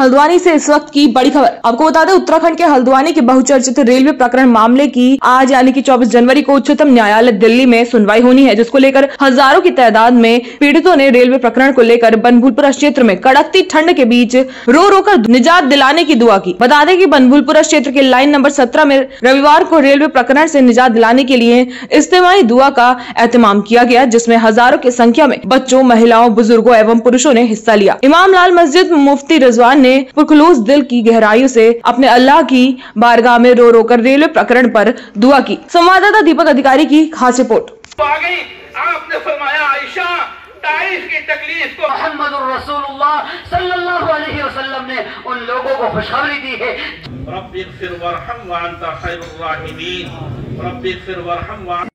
हल्द्वानी से इस वक्त की बड़ी खबर। आपको बता दें, उत्तराखंड के हल्द्वानी के बहुचर्चित रेलवे प्रकरण मामले की आज यानी कि 24 जनवरी को उच्चतम न्यायालय दिल्ली में सुनवाई होनी है, जिसको लेकर हज़ारों की तादाद में पीड़ितों ने रेलवे प्रकरण को लेकर बनभूलपुरा क्षेत्र में कड़कती ठंड के बीच रो रो कर निजात दिलाने की दुआ की। बता दें की बनभूलपुरा क्षेत्र के लाइन नंबर सत्रह में रविवार को रेलवे प्रकरण ऐसी निजात दिलाने के लिए इज्तिमाही दुआ का एहतमाम किया गया, जिसमें हज़ारों की संख्या में बच्चों, महिलाओं, बुजुर्गो एवं पुरुषों ने हिस्सा लिया। इमाम लाल मस्जिद मुफ्ती रिजवान ने पुरखलूस दिल की गहराइयों से अपने अल्लाह की बारगाह में रो रो कर रेलवे प्रकरण पर दुआ की। संवाददाता दीपक अधिकारी की खास रिपोर्ट। तो आ गई। आपने फरमाया आयशा ताइफ की तकलीफ़ को मोहम्मद रसूलुल्लाह सल्लल्लाहु अलैहि वसल्लम ने उन लोगों को खुशखबरी दी है। रब्बिगफिर वरहम व अंत खैरुर राहिमीन। वरहम व